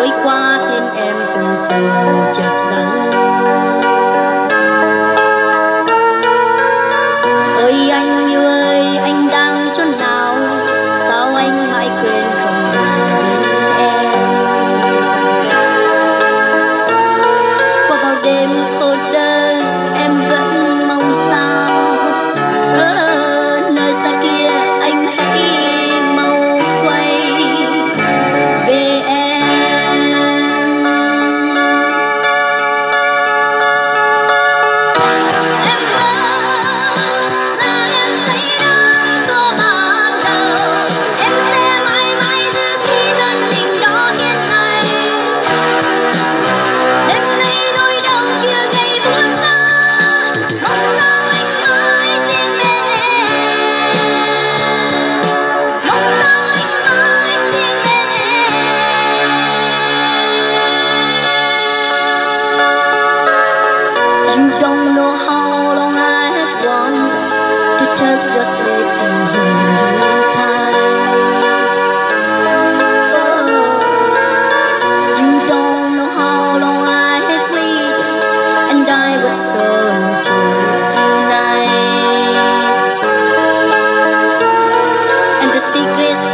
trôi qua thêm em cùng sầu chợt nắng Don't know how long I have wandered to test your sleep and hungry tired. Oh, you don't know how long I have waited, and I so tonight. And the secret.